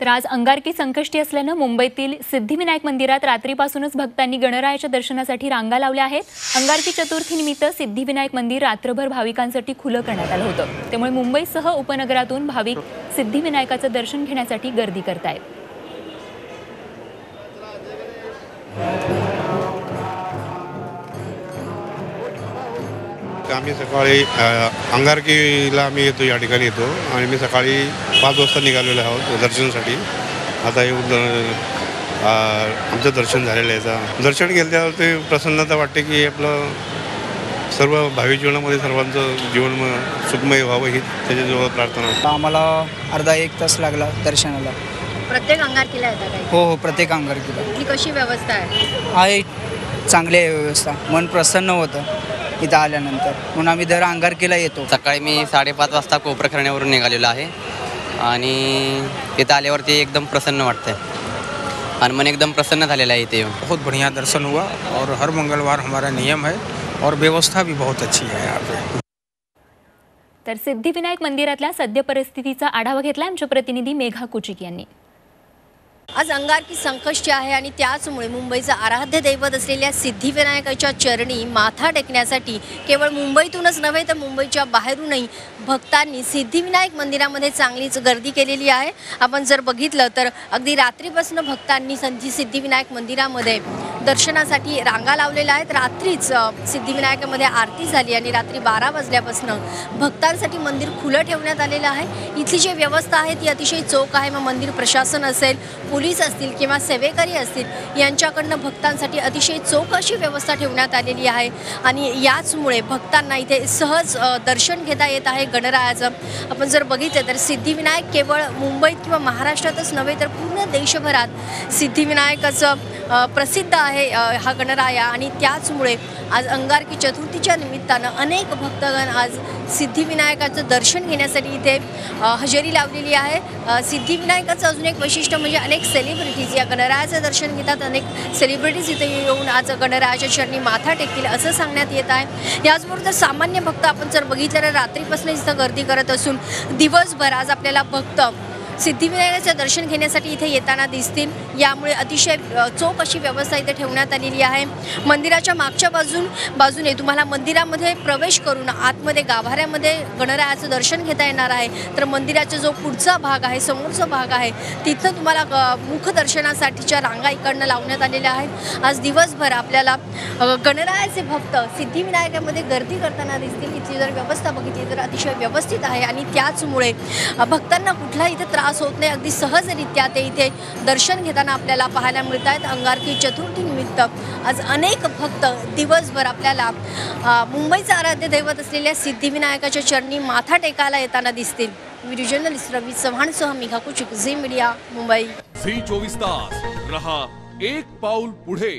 तर आज अंगारकी संकष्टी असल्यानं मुंबईतील सिद्धिविनायक मंदिरात रात्रीपासूनच भक्तांनी गणरायाच्या दर्शनासाठी रांगा लावल्या आहेत. अंगारकी चतुर्थीनिमित्त सिद्धिविनायक मंदिर रात्रभर भाविकांसाठी खुलं करण्यात आलं होतं. त्यामुळे मुंबईसह उपनगरातून भाविक सिद्धिविनायकाचं दर्शन घेण्यासाठी गर्दी करतायत. आम्ही सकाळी अंगारकीला आम्ही येतो या ठिकाणी येतो. आणि मी सकाळी पाच वाजता निघालेलो आहोत दर्शनासाठी. आता येऊन आमचं दर्शन झालेलं आहे आता. दर्शन घेतल्यावर ते प्रसन्नता वाटते की आपलं सर्व भावी जीवनामध्ये सर्वांचं जीवन म- सुखमय व्हावं ही त्याच्याजवळ प्रार्थना. आम्हाला अर्धा एक तास लागला दर्शनाला. प्रत्येक अंगारकीला येतात हो हो प्रत्येक अंगारकीला इथली कशी व्यवस्था आहे? आहे चांगली आहे व्यवस्था. मन प्रसन्न होतं इथं आल्यानंतर. म्हणून आम्ही दर अंगारकीला येतो. सकाळी मी साडेपाच वाजता कोपरखरण्यावरून निघालेलो आहे. आणि इथं आल्यावरती एकदम प्रसन्न वाटतंय. आणि मन एकदम प्रसन्न झालेलं आहे इथे येऊन. बहुत बढ़िया दर्शन हुआ और हर मंगलवार हमारा नियम है और व्यवस्था भी बहुत अच्छी है यहाँ पे। तर सिद्धिविनायक मंदिरातल्या सद्य परिस्थितीचा आढावा घेतला आमचे प्रतिनिधी मेघा कुचिक यांनी. आज अंगारकी संकष्टी आहे आणि त्याचमुळे मुंबईचं आराध्य दैवत असलेल्या सिद्धिविनायकाच्या चरणी माथा टेकण्यासाठी केवळ मुंबईतूनच नव्हे तर मुंबईच्या बाहेरूनही भक्तांनी सिद्धिविनायक मंदिरामध्ये चांगलीच गर्दी केलेली आहे. आपण जर बघितलं तर अगदी रात्रीपासून भक्तांनी संधी सिद्धिविनायक मंदिरामध्ये दर्शनासाठी रांगा लावलेल्या आहेत. रात्रीच सिद्धिविनायकामध्ये आरती झाली आणि रात्री बारा वाजल्यापासून भक्तांसाठी मंदिर खुलं ठेवण्यात आलेलं आहे. इथली जी व्यवस्था आहे ती अतिशय चोख आहे. मग मंदिर प्रशासन असेल पोलीस असतील किंवा सेवेकरी असतील यांच्याकडनं भक्तांसाठी अतिशय चोख अशी व्यवस्था ठेवण्यात आलेली आहे. आणि याचमुळे भक्तांना इथे सहज दर्शन घेता येत आहे गणरायाचं. आपण जर बघितलं तर सिद्धिविनायक केवळ मुंबईत किंवा महाराष्ट्रातच नव्हे तर पूर्ण देशभरात सिद्धिविनायकाचं प्रसिद्ध आहे. आहे हा गणराया आणि त्याचमुळे आज अंगारकी चतुर्थीच्या निमित्तानं अनेक भक्तगण आज सिद्धिविनायकाचं दर्शन घेण्यासाठी इथे हजेरी लावलेली आहे. सिद्धिविनायकाचं अजून एक वैशिष्ट्य म्हणजे अनेक सेलिब्रिटीज या गणरायाचं दर्शन घेतात. अनेक सेलिब्रिटीज इथे येऊन आज गणरायाच्या चरणी माथा टेकतील असं सांगण्यात येत आहे. याचबरोबर सामान्य भक्त आपण जर बघितलं तर रात्रीपासून इथं गर्दी करत असून दिवसभर आज आपल्याला भक्त सिद्धिविनायकाचं दर्शन घेण्यासाठी इथे येताना दिसतील. यामुळे अतिशय चोख अशी व्यवस्था इथे ठेवण्यात आलेली आहे. मंदिराच्या मागच्या बाजून बाजूने तुम्हाला मंदिरामध्ये प्रवेश करून आतमध्ये गाभाऱ्यामध्ये गणरायाचं दर्शन घेता येणार आहे. तर मंदिराचा जो पुढचा भाग आहे समोरचा भाग आहे तिथं तुम्हाला मुखदर्शनासाठीच्या रांगा इकडनं लावण्यात आलेल्या आहेत. आज दिवसभर आपल्याला गणरायाचे भक्त सिद्धिविनायकामध्ये गर्दी करताना दिसतील. इथली जर व्यवस्था बघितली तर अतिशय व्यवस्थित आहे आणि त्याचमुळे भक्तांना कुठला इथे त्रास होत नाही. अगदी सहजरित्या ते इथे दर्शन घेताना आपल्याला पाहायला मिळत आहेत अंगारकी चतुर्थी निमित्त आज अनेक भक्त दिवसभर आपल्याला मुंबईचं आराध्य दैवत असलेल्या सिद्धिविनायकाच्या चरणी माथा टेकायला येताना दिसतील. Video journalist Ravi चव्हाणसह Megha Kuchik Zee media Mumbai. Zee चोवीस तास. रहा एक पाऊल पुढे.